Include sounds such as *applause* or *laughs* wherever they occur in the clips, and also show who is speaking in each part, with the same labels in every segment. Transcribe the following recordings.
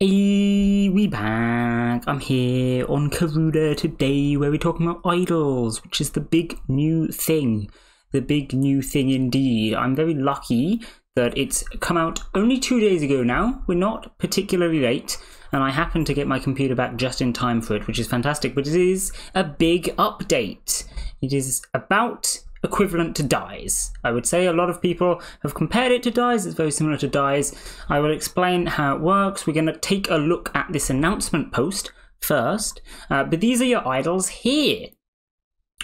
Speaker 1: Hey, we back. I'm here on Karuta today where we're talking about idols, which is the big new thing. The big new thing indeed. I'm very lucky that it's come out only two days ago now. We're not particularly late, and I happen to get my computer back just in time for it, which is fantastic. But it is a big update. It is about equivalent to dyes. I would say a lot of people have compared it to dyes, It's very similar to dyes. I will explain how it works. We're going to take a look at this announcement post first. Uh, but these are your idols here.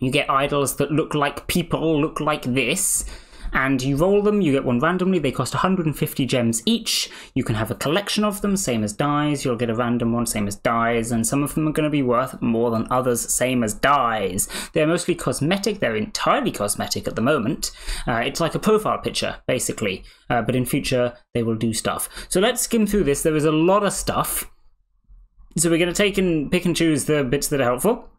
Speaker 1: You get idols that look like people, look like this and you roll them, you get one randomly, they cost 150 gems each. You can have a collection of them, same as dyes, you'll get a random one, same as dyes, and some of them are going to be worth more than others, same as dyes. They're mostly cosmetic, they're entirely cosmetic at the moment. Uh, it's like a profile picture, basically, uh, but in future they will do stuff. So let's skim through this, there is a lot of stuff. So we're going to take and pick and choose the bits that are helpful.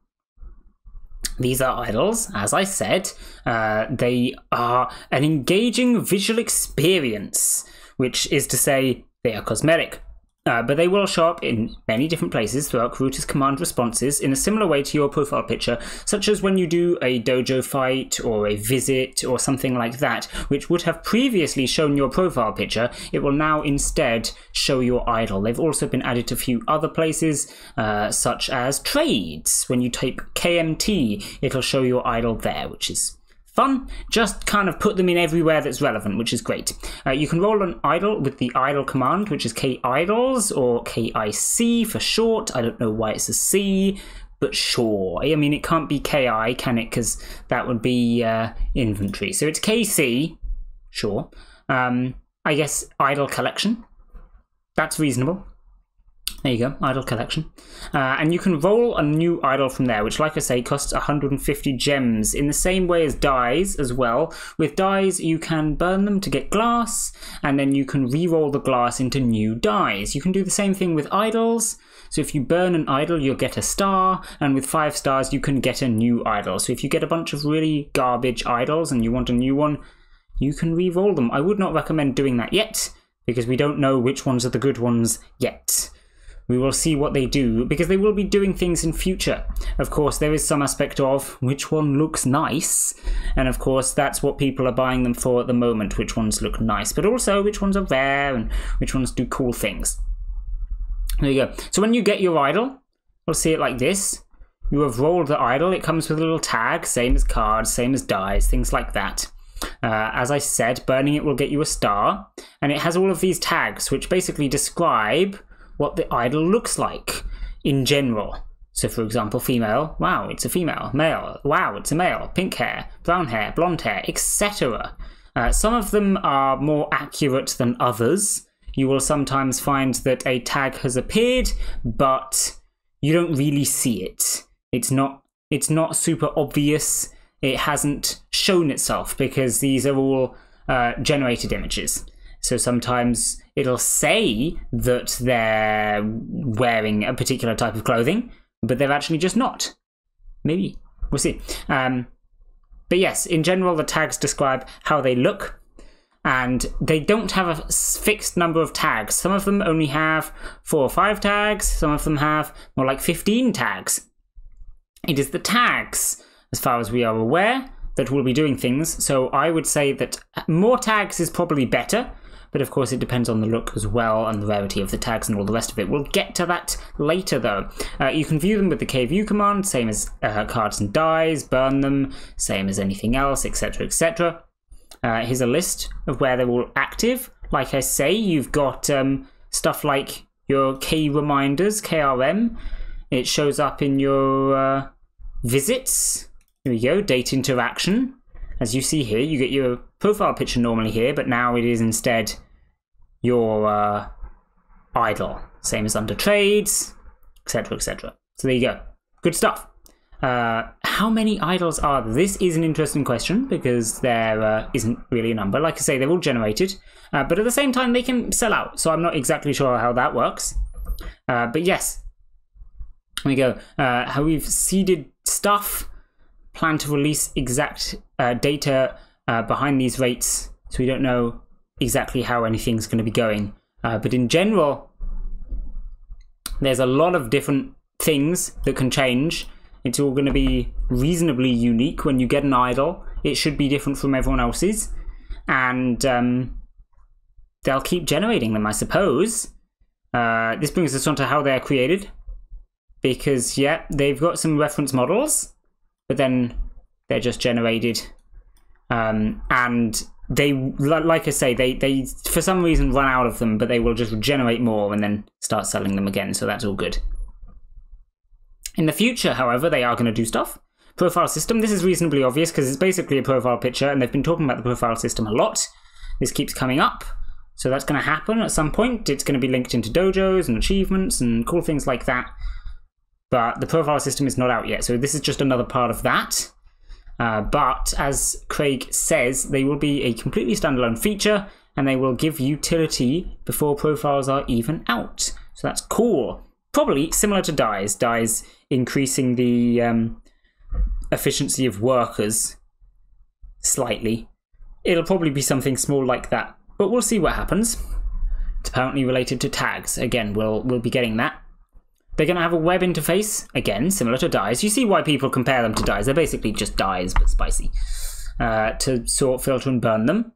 Speaker 1: These are idols, as I said. Uh, they are an engaging visual experience, which is to say, they are cosmetic. Uh, but they will show up in many different places throughout Karuta's command responses in a similar way to your profile picture, such as when you do a dojo fight or a visit or something like that, which would have previously shown your profile picture. It will now instead show your idol. They've also been added to a few other places, uh, such as trades. When you type KMT, it'll show your idol there, which is fun. Just kind of put them in everywhere that's relevant, which is great. Uh, you can roll an idol with the idol command, which is kidols or KIC for short. I don't know why it's a C, but sure. I mean, it can't be KI, can it? Because that would be uh, inventory. So it's KC, sure. Um, I guess idol collection. That's reasonable. There you go, idol collection. Uh, and you can roll a new idol from there, which, like I say, costs 150 gems in the same way as dyes as well. With dyes, you can burn them to get glass, and then you can re-roll the glass into new dyes. You can do the same thing with idols. So if you burn an idol, you'll get a star, and with five stars, you can get a new idol. So if you get a bunch of really garbage idols and you want a new one, you can re-roll them. I would not recommend doing that yet, because we don't know which ones are the good ones yet. We will see what they do because they will be doing things in future. Of course, there is some aspect of which one looks nice, and of course, that's what people are buying them for at the moment which ones look nice, but also which ones are rare and which ones do cool things. There you go. So when you get your idol, we'll see it like this. You have rolled the idol, it comes with a little tag, same as cards, same as dyes, things like that. Uh, as I said, burning it will get you a star, and it has all of these tags which basically describe what the idol looks like in general. So, for example, female, wow, it's a female. Male, wow, it's a male. Pink hair, brown hair, blonde hair, etc. Uh, some of them are more accurate than others. You will sometimes find that a tag has appeared, but you don't really see it. It's not. It's not super obvious. It hasn't shown itself because these are all uh, generated images. So sometimes it'll say that they're wearing a particular type of clothing, but they're actually just not. Maybe. We'll see. Um, but yes, in general, the tags describe how they look, and they don't have a fixed number of tags. Some of them only have four or five tags, some of them have more like 15 tags. It is the tags, as far as we are aware, that will be doing things, so I would say that more tags is probably better but of course it depends on the look as well and the rarity of the tags and all the rest of it. We'll get to that later though. Uh, you can view them with the kview command, same as uh, cards and dyes, burn them, same as anything else, etc, etc. Uh, here's a list of where they're all active. Like I say, you've got um, stuff like your key reminders, KRM. It shows up in your uh, visits. Here we go, date interaction. As you see here, you get your profile picture normally here, but now it is instead your uh, idol. Same as under trades, etc., etc. So there you go. Good stuff. Uh, how many idols are there? This is an interesting question because there uh, not really a number. Like I say, they're all generated, uh, but at the same time, they can sell out. So I'm not exactly sure how that works. Uh, but yes, here we go. Uh, how we've seeded stuff plan to release exact uh, data uh, behind these rates, so we don't know exactly how anything's going to be going. Uh, but in general, There's a lot of different things that can change. It's all going to be reasonably unique when you get an idol. It should be different from everyone else's. And um, they'll keep generating them, I suppose. Uh, this brings us on to how they're created. Because, yeah, they've got some reference models, but then they're just generated. Um, and they, like I say, they, they for some reason run out of them, but they will just generate more and then start selling them again, so that's all good. In the future, however, they are going to do stuff. Profile system, this is reasonably obvious because it's basically a profile picture, and they've been talking about the profile system a lot. This keeps coming up. So that's going to happen at some point. It's going to be linked into dojos and achievements and cool things like that. But the profile system is not out yet, so this is just another part of that. Uh, but as Craig says, they will be a completely standalone feature and they will give utility before profiles are even out. So that's cool. Probably similar to DYES. DYES increasing the um, efficiency of workers slightly. It'll probably be something small like that. But we'll see what happens. It's apparently related to tags. Again, we'll we'll be getting that. They're going to have a web interface, again, similar to DYES. You see why people compare them to DYES. They're basically just DYES, but spicy. Uh, to sort, filter, and burn them.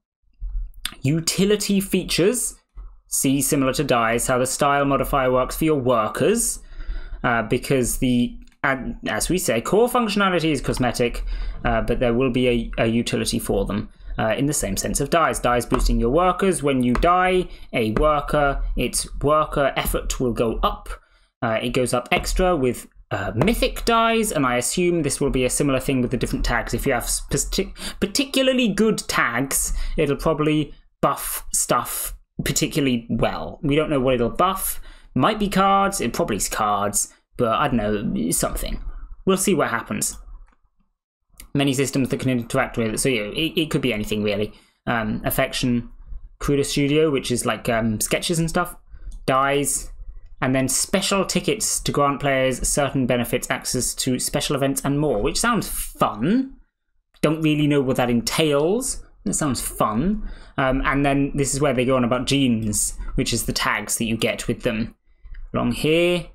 Speaker 1: Utility features. See, similar to DYES, how the style modifier works for your workers. Uh, because the, as we say, core functionality is cosmetic, uh, but there will be a, a utility for them uh, in the same sense of DYES. DYES boosting your workers. When you dye, a worker, its worker effort will go up. Uh, it goes up extra with uh, mythic dyes, and I assume this will be a similar thing with the different tags. If you have particularly good tags, it'll probably buff stuff particularly well. We don't know what it'll buff. Might be cards, it probably is cards, but I don't know, something. We'll see what happens many systems that can interact with it. So yeah, it, it could be anything really. Um, Affection, Karuta Studio, which is like um, sketches and stuff, dyes, and then special tickets to grant players certain benefits, access to special events, and more, which sounds fun. Don't really know what that entails. That sounds fun. Um, and then this is where they go on about genes, which is the tags that you get with them along here.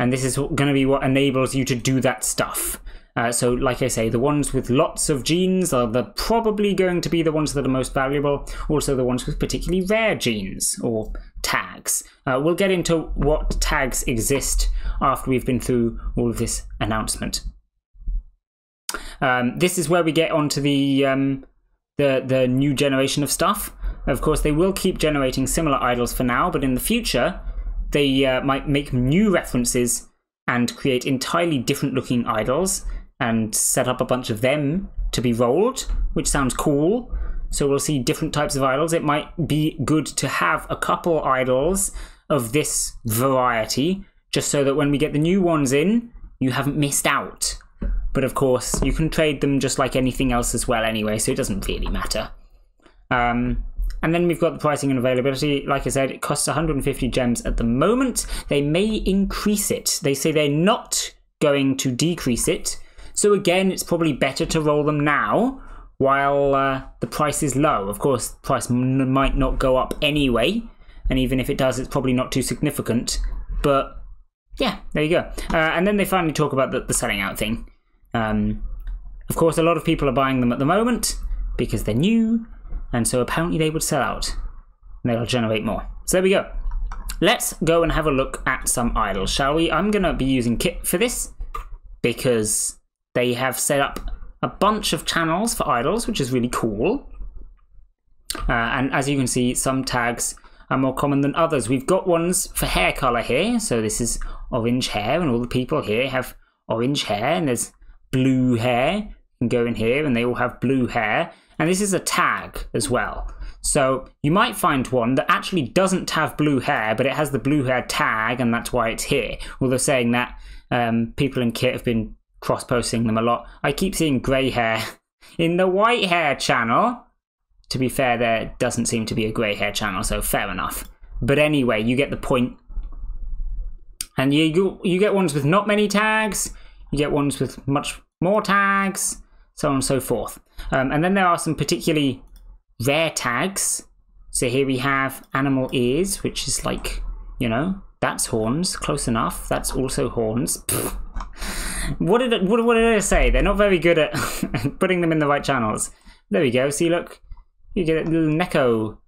Speaker 1: And this is going to be what enables you to do that stuff. Uh, so, like I say, the ones with lots of genes are the probably going to be the ones that are most valuable. Also, the ones with particularly rare genes or tags. Uh, we'll get into what tags exist after we've been through all of this announcement. Um, this is where we get onto the um, the the new generation of stuff. Of course, they will keep generating similar idols for now, but in the future, they uh, might make new references and create entirely different looking idols and set up a bunch of them to be rolled, which sounds cool. So we'll see different types of idols. It might be good to have a couple idols of this variety, just so that when we get the new ones in, you haven't missed out. But of course, you can trade them just like anything else as well anyway, so it doesn't really matter. Um, and then we've got the pricing and availability. Like I said, it costs 150 gems at the moment. They may increase it. They say they're not going to decrease it, so again, it's probably better to roll them now while uh, the price is low. Of course, price might not go up anyway, and even if it does, it's probably not too significant. But yeah, there you go. Uh, and then they finally talk about the, the selling out thing. Um, of course, a lot of people are buying them at the moment because they're new, and so apparently they would sell out. And they'll generate more. So there we go. Let's go and have a look at some idols, shall we? I'm going to be using Kit for this because they have set up a bunch of channels for idols, which is really cool. Uh, and as you can see, some tags are more common than others. We've got ones for hair color here. So this is orange hair, and all the people here have orange hair, and there's blue hair. You can go in here, and they all have blue hair. And this is a tag as well. So you might find one that actually doesn't have blue hair, but it has the blue hair tag, and that's why it's here. Although saying that, um, people in kit have been cross posting them a lot. I keep seeing grey hair *laughs* in the white hair channel. To be fair, there doesn't seem to be a grey hair channel, so fair enough. But anyway, you get the point. And you, you, you get ones with not many tags, you get ones with much more tags, so on and so forth. Um, and then there are some particularly rare tags. So here we have animal ears, which is like, you know, That's horns. Close enough. That's also horns. *laughs* What did it, what, what did I say? They're not very good at *laughs* putting them in the right channels. There we go. See, look, you get little Neko,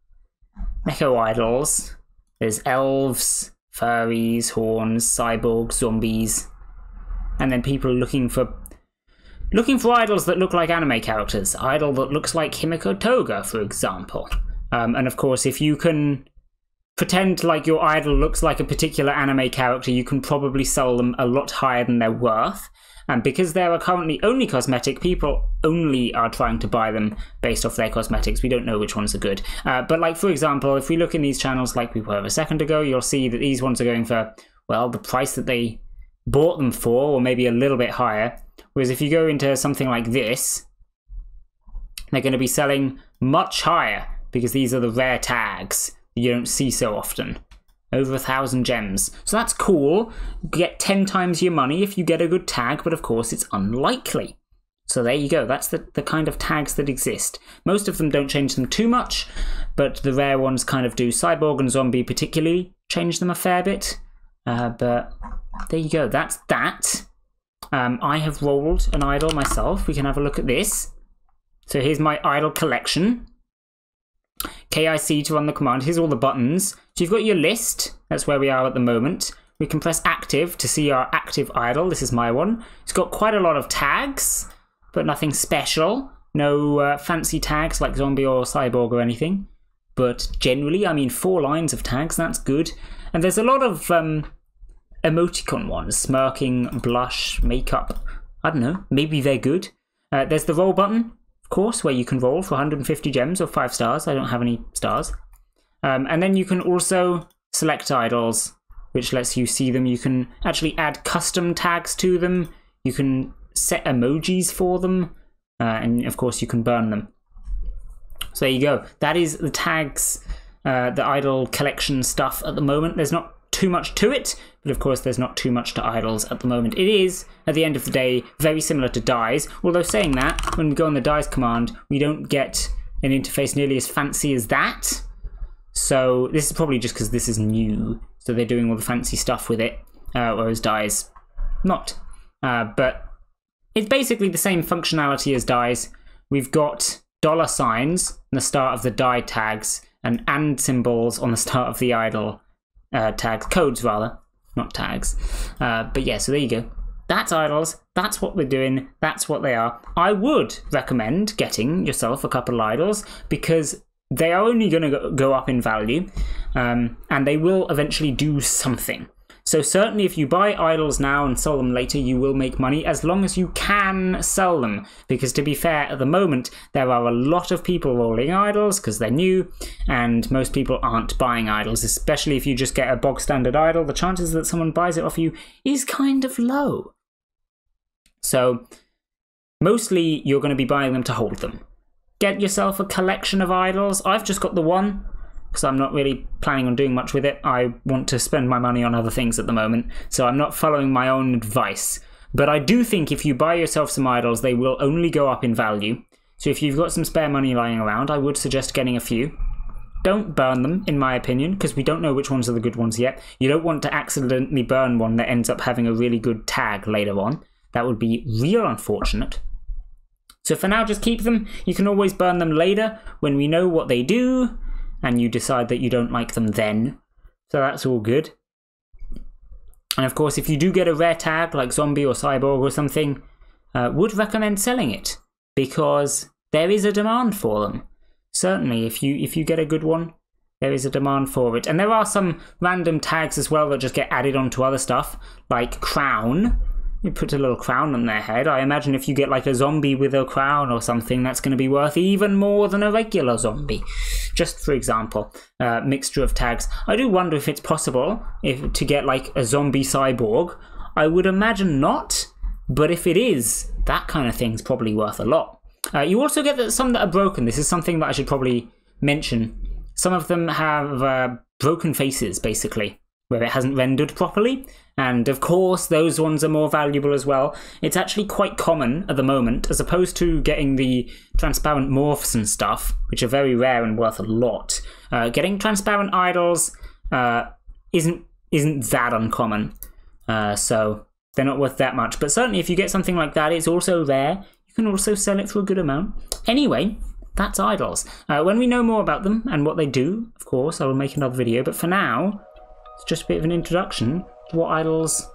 Speaker 1: Neko idols. There's elves, furries, horns, cyborgs, zombies, and then people looking for looking for idols that look like anime characters. Idol that looks like Himiko Toga, for example. Um, and of course, if you can pretend like your idol looks like a particular anime character, you can probably sell them a lot higher than they're worth. And because they are currently only cosmetic, people only are trying to buy them based off their cosmetics. We don't know which ones are good. Uh, but, like, for example, if we look in these channels like we were a second ago, you'll see that these ones are going for, well, the price that they bought them for, or maybe a little bit higher. Whereas if you go into something like this, they're going to be selling much higher because these are the rare tags you don't see so often. Over a thousand gems. So that's cool. Get 10 times your money if you get a good tag, but of course it's unlikely. So there you go. That's the, the kind of tags that exist. Most of them don't change them too much, but the rare ones kind of do. Cyborg and Zombie particularly change them a fair bit. Uh, but there you go. That's that. Um, I have rolled an idol myself. We can have a look at this. So here's my idol collection. KIC to run the command. Here's all the buttons. So you've got your list. That's where we are at the moment. We can press active to see our active idol. This is my one. It's got quite a lot of tags, but nothing special. No uh, fancy tags like zombie or cyborg or anything. But generally, I mean, four lines of tags, that's good. And there's a lot of um, emoticon ones. Smirking, blush, makeup. I don't know. Maybe they're good. Uh, there's the roll button course, where you can roll for 150 gems or 5 stars. I don't have any stars. Um, and then you can also select idols, which lets you see them. You can actually add custom tags to them. You can set emojis for them. Uh, and of course, you can burn them. So there you go. That is the tags, uh, the idol collection stuff at the moment. There's not too much to it, but of course there's not too much to idols at the moment. It is, at the end of the day, very similar to dyes, although saying that, when we go on the dyes command, we don't get an interface nearly as fancy as that. So this is probably just because this is new, so they're doing all the fancy stuff with it, uh, whereas dyes not. Uh, but it's basically the same functionality as dyes. We've got dollar signs on the start of the dye tags and and symbols on the start of the idol uh, tags, codes rather, not tags. Uh, but yeah, so there you go. That's idols. That's what we're doing. That's what they are. I would recommend getting yourself a couple of idols because they are only going to go up in value um, and they will eventually do something. So certainly if you buy idols now and sell them later, you will make money as long as you can sell them. Because to be fair, at the moment, there are a lot of people rolling idols because they're new, and most people aren't buying idols, especially if you just get a bog standard idol. The chances that someone buys it off you is kind of low. So mostly you're going to be buying them to hold them. Get yourself a collection of idols. I've just got the one because I'm not really planning on doing much with it. I want to spend my money on other things at the moment, so I'm not following my own advice. But I do think if you buy yourself some idols, they will only go up in value. So if you've got some spare money lying around, I would suggest getting a few. Don't burn them, in my opinion, because we don't know which ones are the good ones yet. You don't want to accidentally burn one that ends up having a really good tag later on. That would be real unfortunate. So for now, just keep them. You can always burn them later when we know what they do and you decide that you don't like them then. So that's all good. And of course, if you do get a rare tag like zombie or cyborg or something, uh, would recommend selling it because there is a demand for them. Certainly, if you if you get a good one, there is a demand for it. And there are some random tags as well that just get added onto other stuff, like crown, you put a little crown on their head. I imagine if you get like a zombie with a crown or something, that's going to be worth even more than a regular zombie. Just for example, uh, mixture of tags. I do wonder if it's possible if to get like a zombie cyborg. I would imagine not, but if it is, that kind of thing's probably worth a lot. Uh, you also get that some that are broken. This is something that I should probably mention. Some of them have uh, broken faces, basically where it hasn't rendered properly. And of course, those ones are more valuable as well. It's actually quite common at the moment, as opposed to getting the transparent morphs and stuff, which are very rare and worth a lot. Uh, getting transparent idols uh, isn't isn't that uncommon. Uh, so they're not worth that much. But certainly, if you get something like that, it's also rare. You can also sell it for a good amount. Anyway, that's idols. Uh, when we know more about them and what they do, of course, I will make another video. But for now, it's just a bit of an introduction to what idols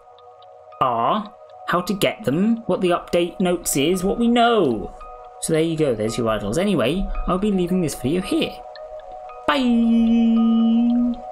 Speaker 1: are, how to get them, what the update notes is, what we know. So there you go, there's your idols. Anyway, I'll be leaving this video here. Bye!